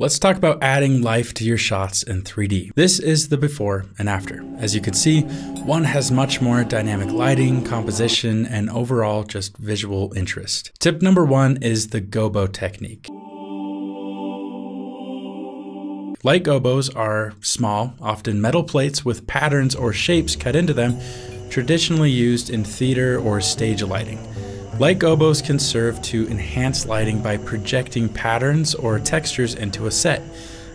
Let's talk about adding life to your shots in 3D. This is the before and after. As you can see, one has much more dynamic lighting, composition, and overall just visual interest. Tip number one is the gobo technique. Light gobos are small, often metal plates with patterns or shapes cut into them, traditionally used in theater or stage lighting. Light gobos can serve to enhance lighting by projecting patterns or textures into a set.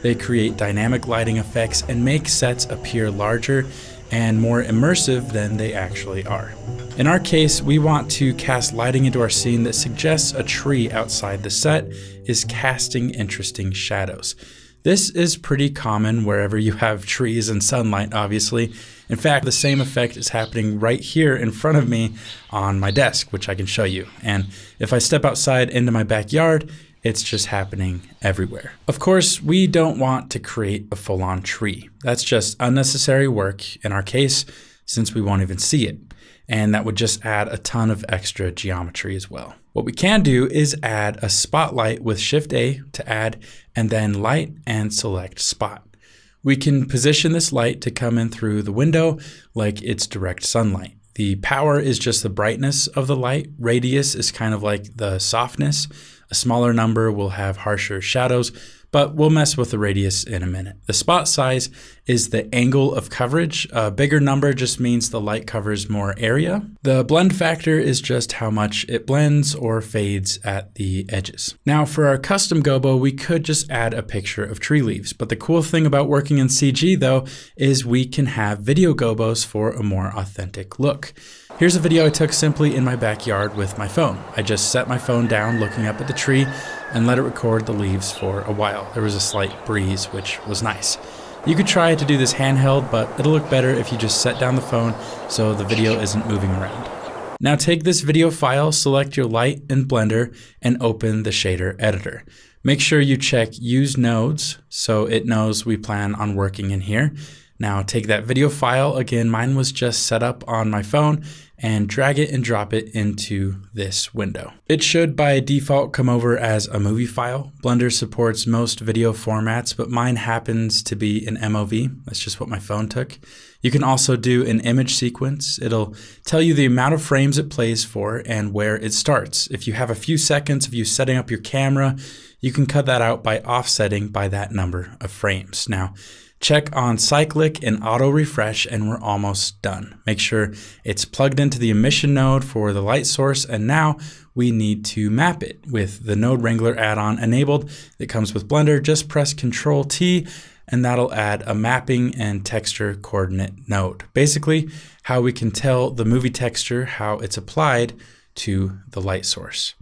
They create dynamic lighting effects and make sets appear larger and more immersive than they actually are. In our case, we want to cast lighting into our scene that suggests a tree outside the set is casting interesting shadows. This is pretty common wherever you have trees and sunlight, obviously. In fact, the same effect is happening right here in front of me on my desk, which I can show you. And if I step outside into my backyard, it's just happening everywhere. Of course, we don't want to create a full-on tree. That's just unnecessary work in our case, since we won't even see it and that would just add a ton of extra geometry as well. What we can do is add a spotlight with Shift A to add, and then light and select spot. We can position this light to come in through the window like it's direct sunlight. The power is just the brightness of the light. Radius is kind of like the softness. A smaller number will have harsher shadows, but we'll mess with the radius in a minute. The spot size is the angle of coverage. A bigger number just means the light covers more area. The blend factor is just how much it blends or fades at the edges. Now for our custom gobo, we could just add a picture of tree leaves. But the cool thing about working in CG though, is we can have video gobos for a more authentic look. Here's a video I took simply in my backyard with my phone. I just set my phone down looking up at the tree and let it record the leaves for a while. There was a slight breeze, which was nice. You could try to do this handheld, but it'll look better if you just set down the phone so the video isn't moving around. Now take this video file, select your light in Blender, and open the shader editor. Make sure you check use nodes so it knows we plan on working in here. Now take that video file, again mine was just set up on my phone, and drag it and drop it into this window. It should by default come over as a movie file. Blender supports most video formats, but mine happens to be an MOV. That's just what my phone took. You can also do an image sequence. It'll tell you the amount of frames it plays for and where it starts. If you have a few seconds of you setting up your camera, you can cut that out by offsetting by that number of frames. Now, Check on cyclic and auto refresh and we're almost done. Make sure it's plugged into the emission node for the light source and now we need to map it with the Node Wrangler add-on enabled that comes with Blender. Just press Control T and that'll add a mapping and texture coordinate node. Basically, how we can tell the movie texture, how it's applied to the light source.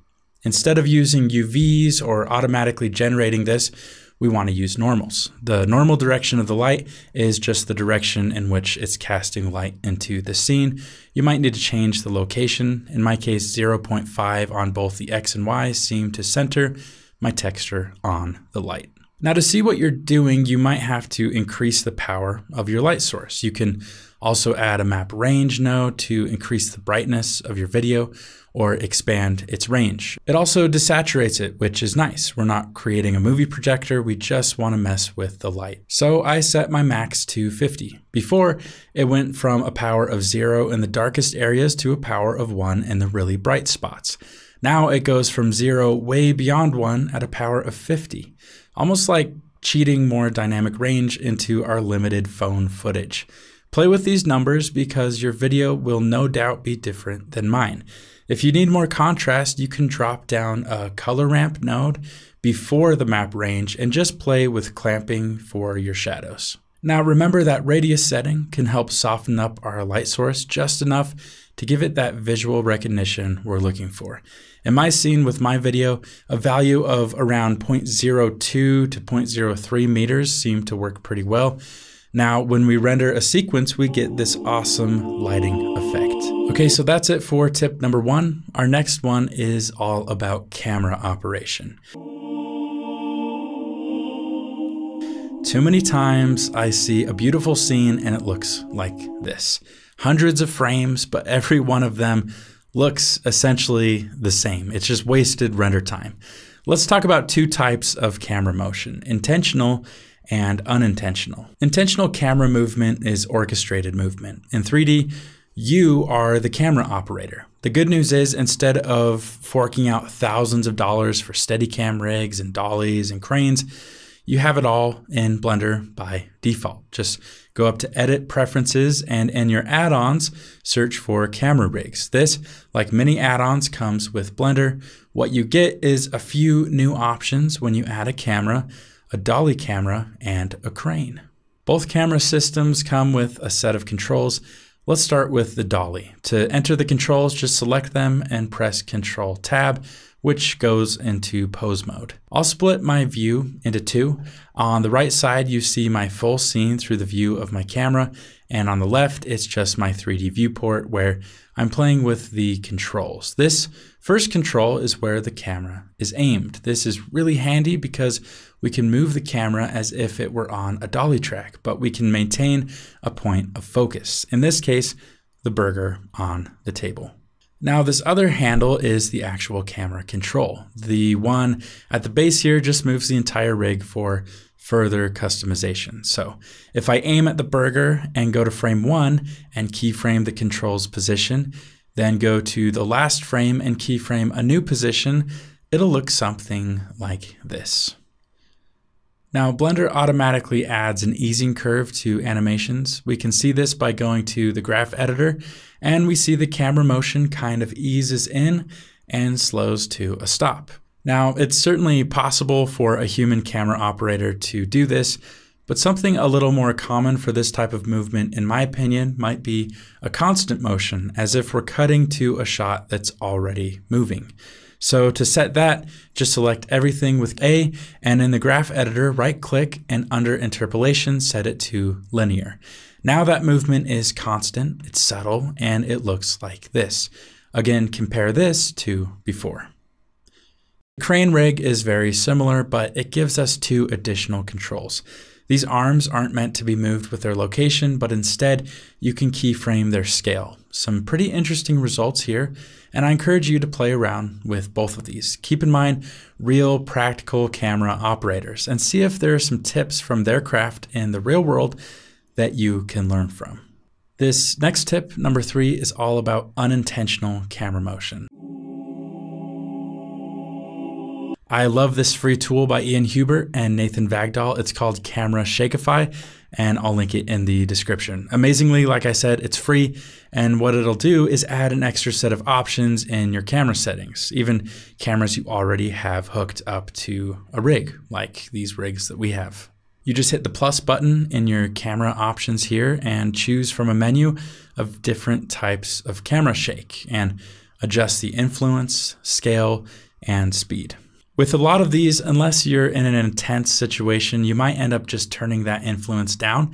Instead of using UVs or automatically generating this, we want to use normals. The normal direction of the light is just the direction in which it's casting light into the scene. You might need to change the location. In my case, 0.5 on both the X and Y seem to center my texture on the light. Now to see what you're doing, you might have to increase the power of your light source. You can also add a map range node to increase the brightness of your video or expand its range. It also desaturates it, which is nice. We're not creating a movie projector, we just want to mess with the light. So I set my max to 50. Before, it went from a power of zero in the darkest areas to a power of one in the really bright spots. Now it goes from zero way beyond one at a power of 50. Almost like cheating more dynamic range into our limited phone footage. Play with these numbers because your video will no doubt be different than mine. If you need more contrast, you can drop down a color ramp node before the map range and just play with clamping for your shadows. Now remember that radius setting can help soften up our light source just enough to give it that visual recognition we're looking for. In my scene with my video, a value of around 0.02 to 0.03 meters seemed to work pretty well. Now, when we render a sequence, we get this awesome lighting effect. Okay, so that's it for tip number one. Our next one is all about camera operation. Too many times I see a beautiful scene and it looks like this. Hundreds of frames, but every one of them looks essentially the same. It's just wasted render time. Let's talk about two types of camera motion intentional and unintentional. Intentional camera movement is orchestrated movement. In 3D, you are the camera operator. The good news is instead of forking out thousands of dollars for Steadicam rigs and dollies and cranes, you have it all in Blender by default. Just go up to Edit Preferences and in your add-ons, search for Camera Rigs. This, like many add-ons, comes with Blender. What you get is a few new options when you add a camera, a dolly camera, and a crane. Both camera systems come with a set of controls. Let's start with the dolly. To enter the controls, just select them and press Control Tab which goes into pose mode. I'll split my view into two. On the right side, you see my full scene through the view of my camera, and on the left, it's just my 3D viewport where I'm playing with the controls. This first control is where the camera is aimed. This is really handy because we can move the camera as if it were on a dolly track, but we can maintain a point of focus. In this case, the burger on the table. Now this other handle is the actual camera control. The one at the base here just moves the entire rig for further customization. So if I aim at the burger and go to frame one and keyframe the control's position, then go to the last frame and keyframe a new position, it'll look something like this. Now, Blender automatically adds an easing curve to animations. We can see this by going to the graph editor, and we see the camera motion kind of eases in and slows to a stop. Now, it's certainly possible for a human camera operator to do this, but something a little more common for this type of movement, in my opinion, might be a constant motion, as if we're cutting to a shot that's already moving. So to set that, just select everything with A and in the graph editor, right click and under interpolation, set it to linear. Now that movement is constant, it's subtle, and it looks like this. Again, compare this to before. Crane rig is very similar, but it gives us two additional controls. These arms aren't meant to be moved with their location, but instead you can keyframe their scale. Some pretty interesting results here, and I encourage you to play around with both of these. Keep in mind real practical camera operators and see if there are some tips from their craft in the real world that you can learn from. This next tip, number three, is all about unintentional camera motion. I love this free tool by Ian Hubert and Nathan Vegdahl. It's called Camera Shakify, and I'll link it in the description. Amazingly, like I said, it's free, and what it'll do is add an extra set of options in your camera settings, even cameras you already have hooked up to a rig, like these rigs that we have. You just hit the plus button in your camera options here and choose from a menu of different types of camera shake and adjust the influence, scale, and speed. With a lot of these, unless you're in an intense situation, you might end up just turning that influence down.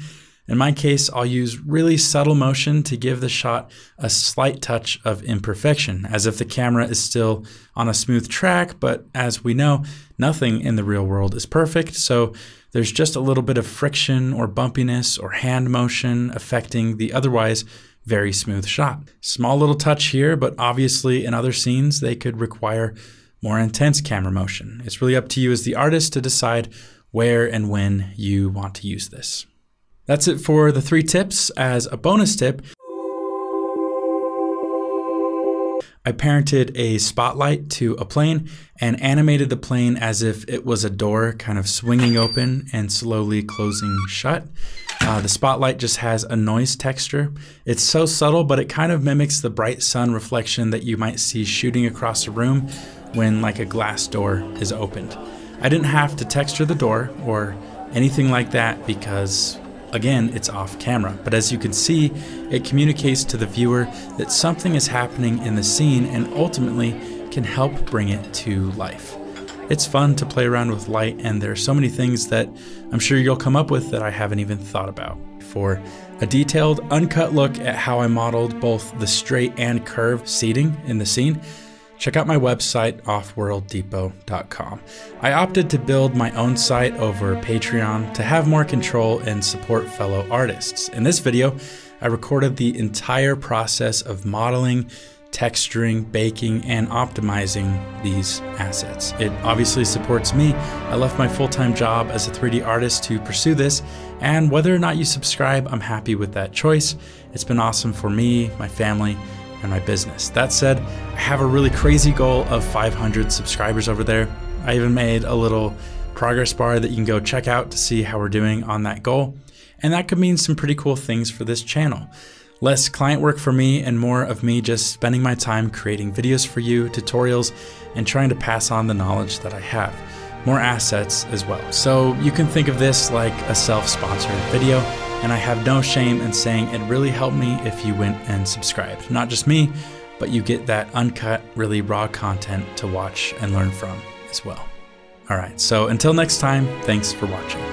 In my case, I'll use really subtle motion to give the shot a slight touch of imperfection, as if the camera is still on a smooth track, but as we know, nothing in the real world is perfect, so there's just a little bit of friction or bumpiness or hand motion affecting the otherwise very smooth shot. Small little touch here, but obviously in other scenes they could require more intense camera motion. It's really up to you as the artist to decide where and when you want to use this. That's it for the three tips. As a bonus tip, I parented a spotlight to a plane and animated the plane as if it was a door kind of swinging open and slowly closing shut. Uh, the spotlight just has a noise texture. It's so subtle, but it kind of mimics the bright sun reflection that you might see shooting across a room when like a glass door is opened. I didn't have to texture the door or anything like that because again, it's off camera. But as you can see, it communicates to the viewer that something is happening in the scene and ultimately can help bring it to life. It's fun to play around with light, and there are so many things that I'm sure you'll come up with that I haven't even thought about. For a detailed, uncut look at how I modeled both the straight and curved seating in the scene, check out my website, offworlddepot.com. I opted to build my own site over Patreon to have more control and support fellow artists. In this video, I recorded the entire process of modeling, texturing, baking, and optimizing these assets. It obviously supports me. I left my full time job as a 3D artist to pursue this, and whether or not you subscribe, I'm happy with that choice. It's been awesome for me, my family, and my business. That said, I have a really crazy goal of 500 subscribers over there. I even made a little progress bar that you can go check out to see how we're doing on that goal. And that could mean some pretty cool things for this channel. Less client work for me and more of me just spending my time creating videos for you, tutorials, and trying to pass on the knowledge that I have. More assets as well. So you can think of this like a self-sponsored video, and I have no shame in saying it really helped me if you went and subscribed. Not just me, but you get that uncut, really raw content to watch and learn from as well. All right, so until next time, thanks for watching.